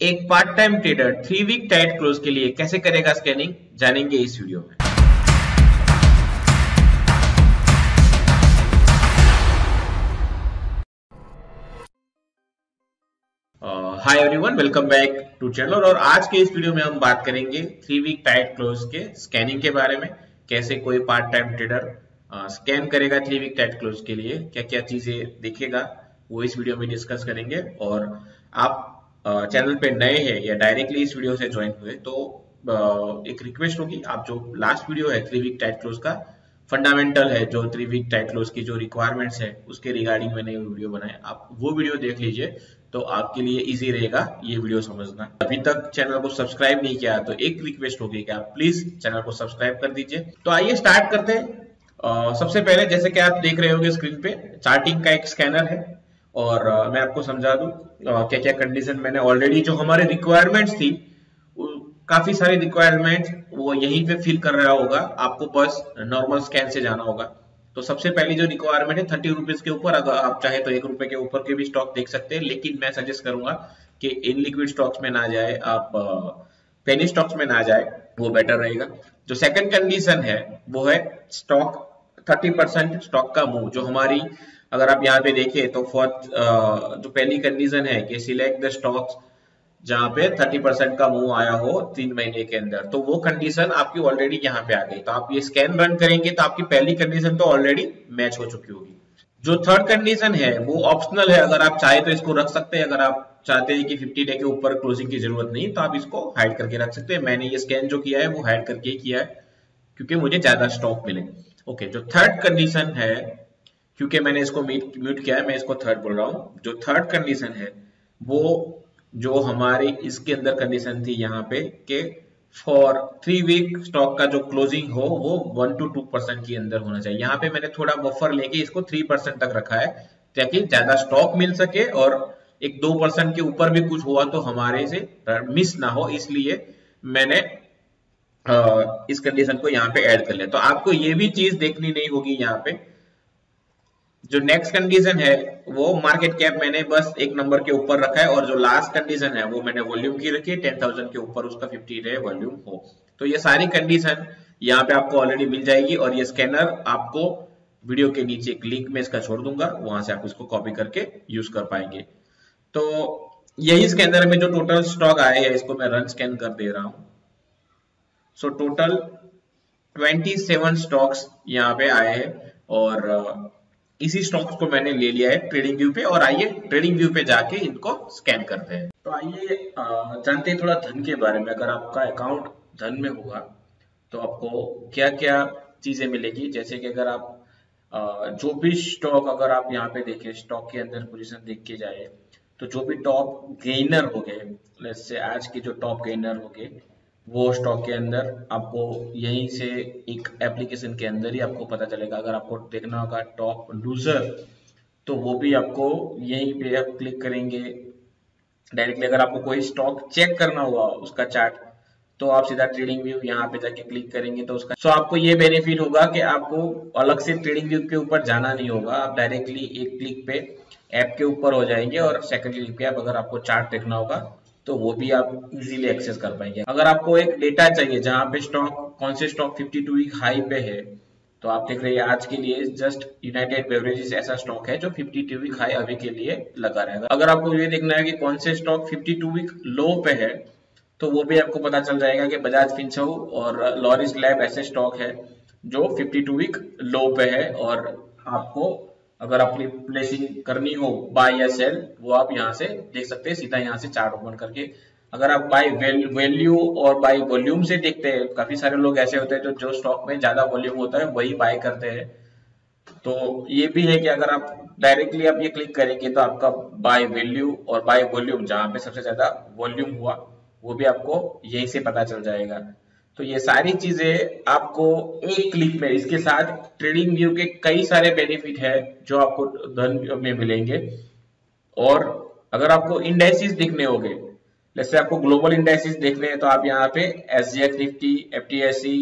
एक part time trader three week tight close के लिए कैसे करेगा स्कैनिंग जानेंगे इस वीडियो में। Hi everyone welcome back to channel और आज के इस वीडियो में हम बात करेंगे थ्री वीक टाइट क्लोज के स्कैनिंग के बारे में। कैसे कोई पार्ट टाइम ट्रेडर स्कैन करेगा थ्री वीक टाइट क्लोज के लिए क्या क्या चीज़ें देखेगा, वो इस वीडियो में डिस्कस करेंगे। और आप चैनल पे नए हैं या डायरेक्टली इस वीडियो से ज्वाइन हुए तो एक रिक्वेस्ट होगी, आप जो लास्ट वीडियो है थ्री वीक टाइट क्लोज का फंडामेंटल है जो थ्री वीक टाइट क्लोज की जो रिक्वायरमेंट्स है, उसके रिगार्डिंग मैंने वीडियो बनाया आप वो वीडियो देख लीजिए तो आपके लिए इजी रहेगा ये वीडियो समझना। अभी तक चैनल को सब्सक्राइब नहीं किया तो एक रिक्वेस्ट होगी कि आप प्लीज़ चैनल को सब्सक्राइब कर दीजिए। तो आइए स्टार्ट करते हैं। सबसे पहले जैसे कि आप देख रहे होंगे स्क्रीन पे चार्टिंग का एक स्कैनर है। और uh, मैं आपको समझा दूँ uh, क्या क्या कंडीशन मैंने ऑलरेडी जो हमारे रिक्वायरमेंट्स थी काफ़ी सारी रिक्वायरमेंट वो यहीं पे फिल कर रहा होगा। आपको बस नॉर्मल स्कैन से जाना होगा। तो सबसे पहली जो रिक्वायरमेंट है थर्टी रुपीज़ के ऊपर अगर आप चाहे तो एक रुपए के ऊपर के भी स्टॉक देख सकते हैं लेकिन मैं सजेस्ट करूँगा कि इन लिक्विड स्टॉक्स में ना जाए आप पेनी स्टॉक्स में ना जाए वो बेटर रहेगा। जो सेकंड कंडीशन है वो है स्टॉक थर्टी परसेंट स्टॉक का मूव जो हमारी अगर आप यहाँ पे देखें तो फॉर जो पहली कंडीशन है कि सिलेक्ट द स्टॉक्स जहाँ पे 30 परसेंट का मूव आया हो तीन महीने के अंदर तो वो कंडीशन आपकी ऑलरेडी यहाँ पे आ गई। तो आप ये स्कैन रन करेंगे तो आपकी पहली कंडीशन तो ऑलरेडी मैच हो चुकी होगी। जो थर्ड कंडीशन है, वो ऑप्शनल है। अगर आप चाहे तो इसको रख सकते हैं। अगर आप चाहते हैं कि 50 डे के ऊपर क्लोजिंग की ज़रूरत नहीं तो आप इसको हाइड करके रख सकते हैं। मैंने ये स्कैन जो किया है, वो हाइड करके किया है, क्योंकि मुझे ज़्यादा स्टॉक मिले। ओके जो थर्ड कंडीशन है क्योंकि मैंने इसको म्यूट किया है, मैं इसको थर्ड बोल रहा हूँ। जो थर्ड कंडीशन है, वो जो हमारे इसके अंदर कंडीशन थी यहाँ पे कि फॉर थ्री वीक स्टॉक का जो क्लोजिंग हो, वो वन टू टू परसेंट के अंदर होना चाहिए। यहाँ पे मैंने थोड़ा बफर लेके इसको थ्री परसेंट तक रखा है, ताकि ज़्यादा स्टॉक मिल सके और एक दो परसेंट के ऊपर भी कुछ हुआ तो हमारे से मिस ना हो। इसलिए मैंने इस कंडीशन को यहाँ पे ऐड कर लिया। तो आपको ये भी चीज़ देखनी नहीं होगी यहाँ पे जो नेक्स्ट कंडीशन है, वो मार्केट कैप मैंने बस एक नंबर के ऊपर रखा है और जो लास्ट कंडीशन है, वो मैंने वॉल्यूम की रखी है टेन थाउज़ेंड के ऊपर उसका फिफ्टी डे वॉल्यूम हो। तो ये सारी कंडीशन यहाँ पे आपको ऑलरेडी मिल जाएगी और ये स्कैनर आपको वीडियो के नीचे एक लिंक में इसका छोड़ दूँगा, वहाँ से आप इसको कॉपी करके यूज़ कर पाएँगे। तो यही स्कैनर में जो टोटल स्टॉक आए है, इसको मैं रन स्कैन कर दे रहा हूँ। सो टोटल 27 स्टॉक्स यहाँ पे आए हैं और इसी स्टॉक्स को मैंने ले लिया है ट्रेडिंग व्यू पे और आइए ट्रेडिंग व्यू पे जाके इनको स्कैन करते हैं। तो आइए जानते हैं थोड़ा धन के बारे में। अगर आपका अकाउंट धन में होगा तो आपको क्या क्या चीज़ें मिलेगी? जैसे कि अगर आप जो भी स्टॉक अगर आप यहाँ पे देखें स्टॉक के अंदर पोजिशन देख के जाए तो जो भी टॉप गेनर हो गए आज के जो टॉप गेनर हो गए वो स्टॉक के अंदर आपको यहीं से एक एप्लीकेशन के अंदर ही आपको पता चलेगा। अगर आपको देखना होगा टॉप लूजर तो वो भी आपको यहीं पे आप क्लिक करेंगे। डायरेक्टली अगर आपको कोई स्टॉक चेक करना हुआ उसका चार्ट तो आप सीधा ट्रेडिंग व्यू यहाँ पे जाके क्लिक करेंगे तो उसका। सो so आपको ये बेनिफिट होगा कि आपको अलग से ट्रेडिंग व्यू के ऊपर जाना नहीं होगा। आप डायरेक्टली एक क्लिक पे ऐप के ऊपर हो जाएँगे और सेकंड क्लिक पे आप अगर आपको चार्ट देखना होगा तो वो भी आप इजीली एक्सेस कर पाएँगे। अगर आपको एक डेटा चाहिए, जहाँ पे स्टॉक कौन से स्टॉक 52 वीक हाई पे है तो आप देख रहे हैं आज के लिए जस्ट यूनाइटेड बेवरेजेस ऐसा स्टॉक है जो 52 वीक हाई अभी के लिए लगा रहेगा। अगर आपको ये देखना है कि कौन से स्टॉक 52 वीक लो पे है तो वो भी आपको पता चल जाएगा कि बजाज फिंचो और लॉरिस लैब ऐसे स्टॉक है जो 52 वीक लो पे है और आपको अगर अपनी प्लेसिंग करनी हो बाय या सेल वो आप यहाँ से देख सकते हैं, सीधा यहाँ से चार्ट ओपन करके। अगर आप बाय वैल्यू और बाय वॉल्यूम से देखते हैं, काफ़ी सारे लोग ऐसे होते हैं जो जो स्टॉक में ज़्यादा वॉल्यूम होता है, वही बाय करते हैं। तो ये भी है कि अगर आप डायरेक्टली आप ये क्लिक करेंगे तो आपका बाय वैल्यू और बाय वॉल्यूम जहाँ पे सबसे ज़्यादा वॉल्यूम हुआ, वो भी आपको यही से पता चल जाएगा। तो ये सारी चीज़ें आपको एक क्लिक में इसके साथ ट्रेडिंग व्यू के कई सारे बेनिफिट है जो आपको धन में मिलेंगे। और अगर आपको इंडेसिस दिखने होंगे जैसे आपको ग्लोबल इंडेसिस देखने हैं तो आप यहाँ पे S G X Nifty F T S C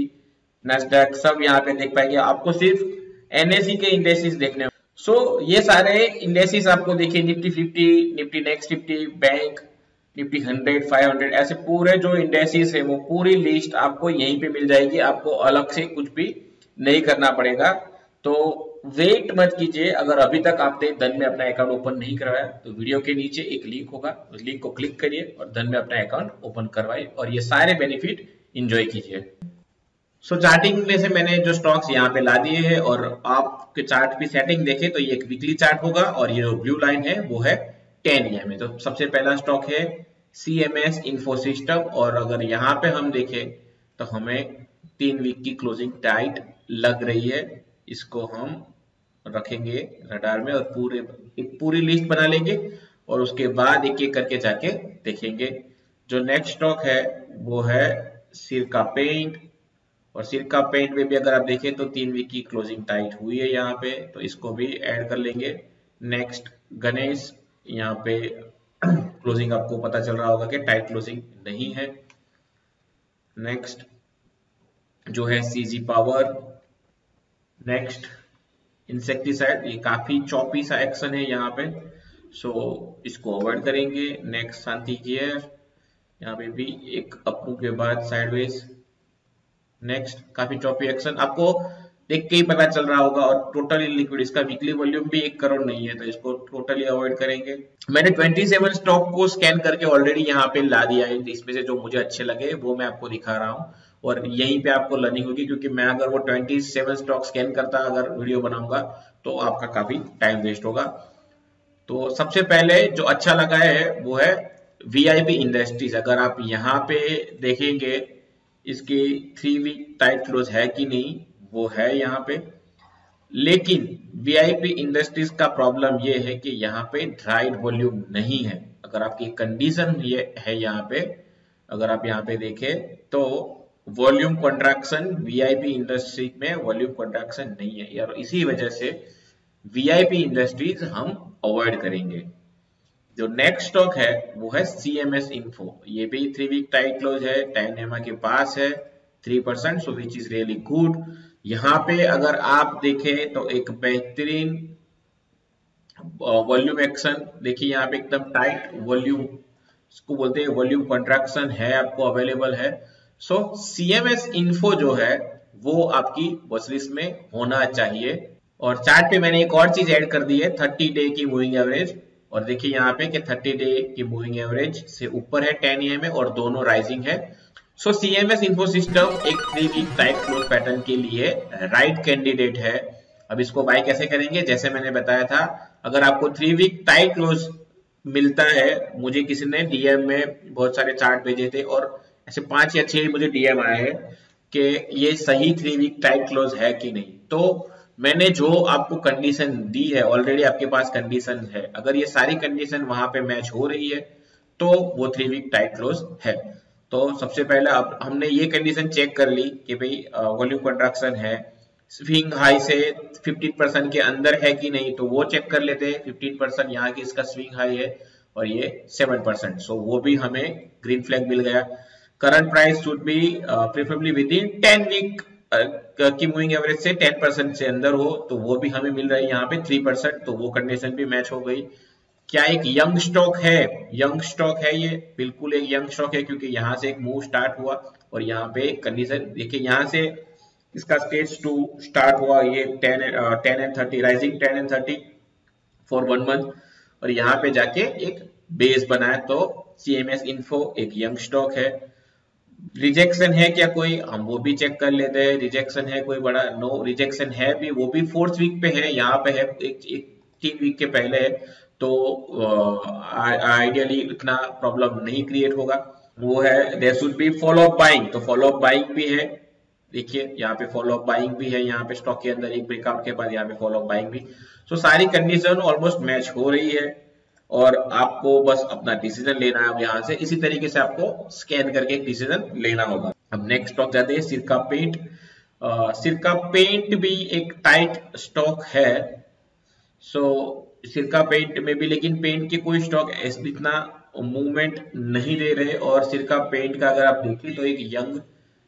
सब यहाँ पे देख पाएँगे। आपको सिर्फ़ एनएससी के इंडेसिस देखने सो so, ये सारे इंडेसिस आपको देखिए Nifty fifty Nifty next Nifty bank Nifty hundred five hundred ऐसे पूरे जो इंडेसिस है वो पूरी लिस्ट आपको यहीं पे मिल जाएगी। आपको अलग से कुछ भी नहीं करना पड़ेगा। तो वेट मत कीजिए। अगर अभी तक आपने धन में अपना अकाउंट ओपन नहीं करवाया तो वीडियो के नीचे एक लिंक होगा। उस लिंक को क्लिक करिए और धन में अपना अकाउंट ओपन करवाइए और ये सारे बेनिफिट इंजॉय कीजिए। सो so, चार्टिंग में से मैंने जो स्टॉक्स यहाँ पे ला दिए हैं और आपके चार्ट की सेटिंग देखे तो ये एक वीकली चार्ट होगा और ये जो ब्लू लाइन है वो है टेन ईयर में। तो सबसे पहला स्टॉक है C M S info system और अगर यहाँ पे हम देखें तो हमें तीन वीक की क्लोजिंग टाइट लग रही है। इसको हम रखेंगे रडार में और पूरे, एक पूरी लिस्ट बना लेंगे और उसके बाद एक एक करके जाके देखेंगे। जो नेक्स्ट स्टॉक है, वो है सिरका पेंट और सिरका पेंट में भी अगर आप देखें तो तीन वीक की क्लोजिंग टाइट हुई है यहाँ पे। तो इसको भी ऐड कर लेंगे। नेक्स्ट गणेश यहाँ पे क्लोजिंग आपको पता चल रहा होगा कि टाइट क्लोजिंग नहीं है। नेक्स्ट जो है सीजी पावर नेक्स्ट इंसेक्टिसाइड ये काफ़ी चौपी सा एक्शन है यहाँ पे। सो so, इसको अवॉइड करेंगे। नेक्स्ट शांति गियर यहाँ पे भी एक अपू के बाद साइडवेज नेक्स्ट काफ़ी चौपी एक्शन आपको देख के ही पता चल रहा होगा और टोटली लिक्विड इसका वीकली वॉल्यूम भी एक करोड़ नहीं है तो इसको टोटली अवॉइड करेंगे। मैंने 27 स्टॉक को स्कैन करके ऑलरेडी यहाँ पे ला दिया है इसमें से जो मुझे अच्छे लगे, वो मैं आपको दिखा रहा हूँ। और यहीं पे आपको लर्निंग होगी, क्योंकि मैं अगर वो 27 स्टॉक स्कैन करता, अगर वीडियो बनाऊँगा तो आपका काफ़ी टाइम वेस्ट होगा। तो सबसे पहले जो अच्छा लगा है, वो है वीआईपी इंडस्ट्रीज़ अगर आप यहाँ पे देखेंगे, इसकी थ्री वीक टाइट क्लोज है कि नहीं वो है यहाँ पे। लेकिन वीआईपी इंडस्ट्रीज़ का प्रॉब्लम ये है कि यहाँ पे ड्राइड वॉल्यूम नहीं है। अगर आपकी कंडीशन ये है यहाँ पे, अगर आप यहाँ पे देखें तो वॉल्यूम कॉन्ट्रैक्शन वीआईपी इंडस्ट्री में वॉल्यूम कॉन्ट्रैक्शन नहीं है। यार इसी वजह से वीआईपी इंडस्ट्रीज़ हम अवॉइड करेंगे। जो नेक्स्ट स्टॉक है, वो है सीएमएस इन्फो ये भी थ्री वीक टाइट क्लोज है टाइम एमा के पास है three percent so which is really good यहाँ पे अगर आप देखें तो एक बेहतरीन वॉल्यूम एक्शन देखिए यहाँ पे एकदम टाइट वॉल्यूम इसको बोलते हैं वॉल्यूम कॉन्ट्रैक्शन है, आपको अवेलेबल है। सो सीएमएस इन्फो जो है, वो आपकी वॉचलिस्ट में होना चाहिए। और चार्ट पे मैंने एक और चीज़ ऐड कर दी है थर्टी डे की मूविंग एवरेज और देखिए यहाँ पे कि थर्टी डे की मूविंग एवरेज से ऊपर है टेन ई में और दोनों राइजिंग है। सो सीएमएस इन्फो सिस्टम एक three week type close pattern के लिए राइट right कैंडिडेट है। अब इसको बाय कैसे करेंगे? जैसे मैंने बताया था, अगर आपको थ्री वीक टाइट क्लोज मिलता है, मुझे किसी ने डीएम में बहुत सारे चार्ट भेजे थे और ऐसे पाँच या छह मुझे डीएम आए हैं कि ये सही थ्री वीक टाइट क्लोज है कि नहीं। तो मैंने जो आपको कंडीशन दी है ऑलरेडी आपके पास कंडीशन है। अगर ये सारी कंडीशन वहाँ पे मैच हो रही है तो वो थ्री वीक टाइट क्लोज है। तो सबसे पहले अब हमने ये कंडीशन चेक कर ली कि भाई वॉल्यूम कंट्रक्शन है स्विंग हाई से 15 परसेंट के अंदर है कि नहीं तो वो चेक कर लेते हैं 15 परसेंट यहाँ की इसका स्विंग हाई है और ये 7 परसेंट सो वो भी हमें ग्रीन फ्लैग मिल गया। Current price should uh, preferably within 10 week uh, की मूविंग एवरेज से 10 परसेंट से अंदर हो तो वो भी हमें मिल रहा है यहाँ पे 3 परसेंट तो वो कंडीशन भी मैच हो गई। क्या एक यंग स्टॉक है? यंग स्टॉक है ये। बिल्कुल एक यंग स्टॉक है क्योंकि यहाँ से एक मूव स्टार्ट हुआ और यहाँ पे कंडीशन देखिए यहाँ से इसका स्टेज टू स्टार्ट हुआ। ये ten ten and thirty rising ten and thirty for one month और यहाँ पे जाके एक बेस बनाया। तो सी एम एस इन्फो एक यंग स्टॉक है। रिजेक्शन है क्या कोई? हम वो भी चेक कर लेते हैं। रिजेक्शन है कोई बड़ा? नो रिजेक्शन है भी। वो भी फोर्थ वीक पे है यहाँ पे है। एक, एक तीन वीक के पहले है। तो आइडियली इतना प्रॉब्लम नहीं क्रिएट होगा। वो है there should be follow up buying तो फॉलो अप बाइंग भी है। देखिए यहाँ पे फॉलो अप बाइंग भी है। यहाँ पे स्टॉक के अंदर एक ब्रेकआउट के बाद यहाँ पे फॉलो अप बाइंग भी। सो so, सारी कंडीशन ऑलमोस्ट मैच हो रही है। और आपको बस अपना डिसीज़न लेना है अब यहाँ से। इसी तरीके से आपको स्कैन करके एक डिसीज़न लेना होगा। अब नेक्स्ट स्टॉक जाते हैं सिरका पेंट सिरका पेंट भी एक टाइट स्टॉक है। सो सिरका पेंट में भी, लेकिन पेंट के कोई स्टॉक इतना मूवमेंट नहीं दे रहे। और सिरका पेंट का अगर आप देखें तो एक यंग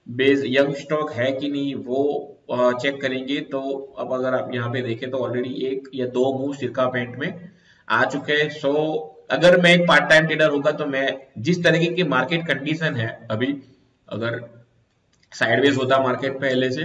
बेस यंग स्टॉक है कि नहीं, वो चेक करेंगे। तो अब अगर आप यहाँ पे देखें तो ऑलरेडी एक या दो मूव सिरका पेंट में आ चुके हैं। सो अगर मैं एक पार्ट टाइम ट्रेडर होगा तो मैं, जिस तरीके की मार्केट कंडीशन है, अभी अगर साइडवेज होता मार्केट पहले से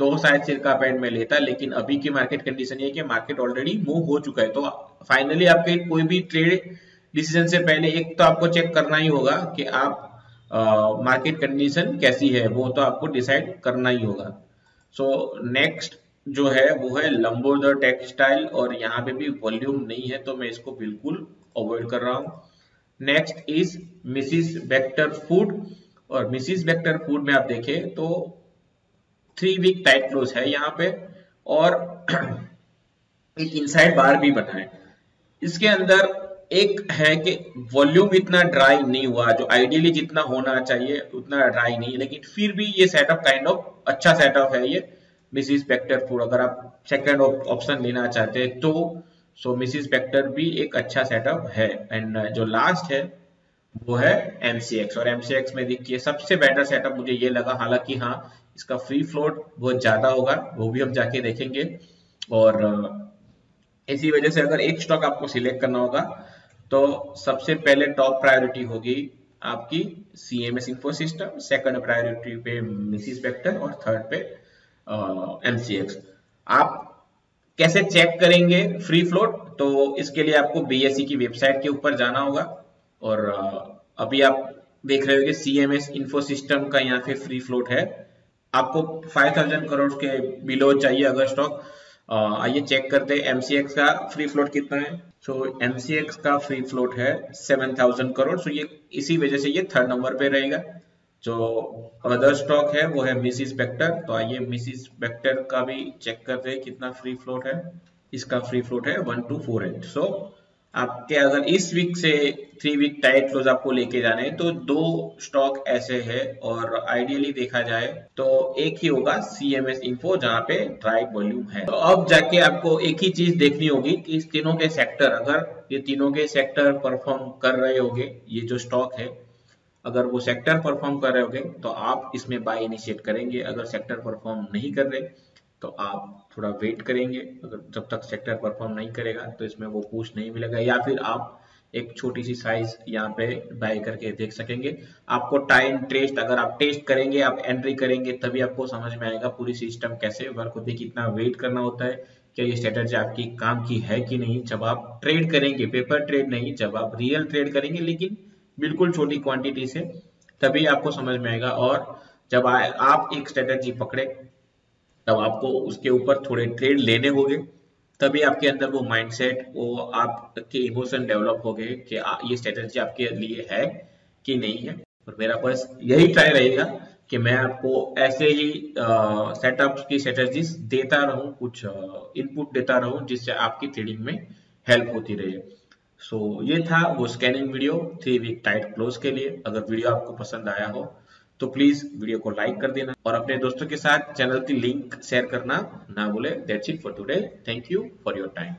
तो शायद सिरका पैंट में लेता लेकिन अभी की मार्केट कंडीशन ये कि मार्केट ऑलरेडी मूव हो चुका है। तो फाइनली आपके कोई भी ट्रेड डिसीज़न से पहले एक तो आपको चेक करना ही होगा कि आप मार्केट uh, कंडीशन कैसी है वो तो आपको डिसाइड करना ही होगा। सो so, नेक्स्ट जो है वो है लंबोदर टेक्सटाइल और यहाँ पे भी वॉल्यूम नहीं है तो मैं इसको बिल्कुल अवॉइड कर रहा हूँ। Next is Mrs Bector food और मिसिस वेक्टर फ़ूड में आप देखें तो थ्री वीक टाइट क्लोज है यहाँ पे, और एक इनसाइड बार भी है इसके अंदर एक है कि वॉल्यूम इतना ड्राई नहीं हुआ, जो आइडियली जितना होना चाहिए, उतना ड्राई नहीं लेकिन फिर भी ये सेटअप काइंड ऑफ़ अच्छा सेटअप है ये। मिसिस पेक्टर फ़ूड अगर आप सेकंड ऑप्शन लेना चाहते हैं तो सो मिसिस पेक्टर भी एक अच्छा सेटअप है। एंड जो लास्ट है, वो है एमसीएक्स और एमसीएक्स में देखिए, सबसे बेटर सेटअप मुझे ये लगा, हालाँकि हाँ इसका फ्री फ्लोट बहुत ज़्यादा होगा, वो भी हम जाके देखेंगे। और इसी वजह से अगर एक स्टॉक आपको सिलेक्ट करना होगा तो सबसे पहले टॉप प्रायोरिटी होगी आपकी C M S info system second priority पे मिसिस वेक्टर और थर्ड पे एम सी एक्स आप कैसे चेक करेंगे फ्री फ्लोट तो इसके लिए आपको बीएससी e की वेबसाइट के ऊपर जाना होगा। और अभी आप देख रहे हो कि C M S info system का यहाँ पे फ्री फ्लोट है। आपको 5000 करोड़ के बिलो चाहिए अगर स्टॉक आइए चेक करते हैं एमसीएक्स का फ्री फ्लोट कितना है? सो so, एमसीएक्स का फ्री फ्लोट है 7000 करोड़ सो so ये इसी वजह से ये थर्ड नंबर पे रहेगा। जो अदर स्टॉक है वो है मिसिस वेक्टर तो आइए मिसिस वेक्टर का भी चेक करते हैं कितना फ्री फ्लोट है। इसका फ्री फ्लोट है one two four eight so आपके अगर इस वीक से थ्री वीक टाइट क्लोज आपको लेके जाने तो दो स्टॉक ऐसे है और आइडियली देखा जाए तो एक ही होगा सी एम एस इन्फो जहाँ पे ड्राइव वॉल्यूम है। तो अब जाके आपको एक ही चीज़ देखनी होगी कि इस तीनों के सेक्टर अगर ये तीनों के सेक्टर परफॉर्म कर रहे होंगे, ये जो स्टॉक है, अगर वो सेक्टर परफॉर्म कर रहे होंगे तो आप इसमें बाय इनिशिएट करेंगे। अगर सेक्टर परफॉर्म नहीं कर रहे तो आप थोड़ा वेट करेंगे अगर जब तक सेक्टर परफॉर्म नहीं करेगा तो इसमें वो पूछ नहीं मिलेगा या फिर आप एक छोटी सी साइज़ यहाँ पे बाय करके देख सकेंगे। आपको टाइम टेस्ट अगर आप टेस्ट करेंगे आप एंट्री करेंगे तभी आपको समझ में आएगा पूरी सिस्टम कैसे वर्क होती है कितना वेट करना होता है क्या ये स्ट्रेटेजी आपकी काम की है कि नहीं। जब आप ट्रेड करेंगे पेपर ट्रेड नहीं जब आप रियल ट्रेड करेंगे लेकिन बिल्कुल छोटी क्वांटिटी से तभी आपको समझ में आएगा। और जब आ, आप एक स्ट्रेटेजी पकड़े तब आपको उसके ऊपर थोड़े ट्रेड लेने होंगे। तभी आपके अंदर वो माइंडसेट वो आपके इमोशन डेवलप हो गए कि ये स्ट्रेटेजी आपके लिए है कि नहीं है? और मेरा बस यही ट्राई रहेगा कि मैं आपको ऐसे ही सेटअप की स्ट्रेटेजीज देता रहूँ कुछ इनपुट देता रहूँ जिससे आपकी ट्रेडिंग में हेल्प होती रहे। सो so, ये था वो scanning video three week tight close के लिए। अगर वीडियो आपको पसंद आया हो तो प्लीज़ वीडियो को लाइक कर देना और अपने दोस्तों के साथ चैनल की लिंक शेयर करना ना भूले। That's it for today thank you for your time